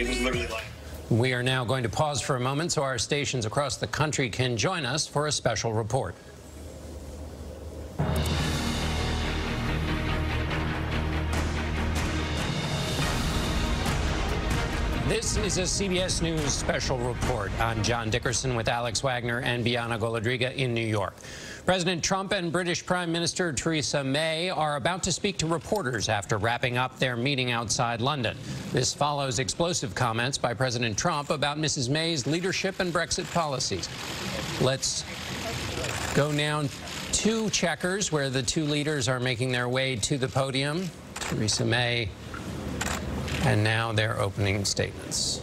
It was literally like. We are now going to pause for a moment so our stations across the country can join us for a special report. This is a CBS News special report. I'm John Dickerson with Alex Wagner and Bianna Golodryga in New York. President Trump and British Prime Minister Theresa May are about to speak to reporters after wrapping up their meeting outside London. This follows explosive comments by President Trump about Mrs. May's leadership and Brexit policies. Let's go now to Chequers where the two leaders are making their way to the podium. Theresa May and now their opening statements.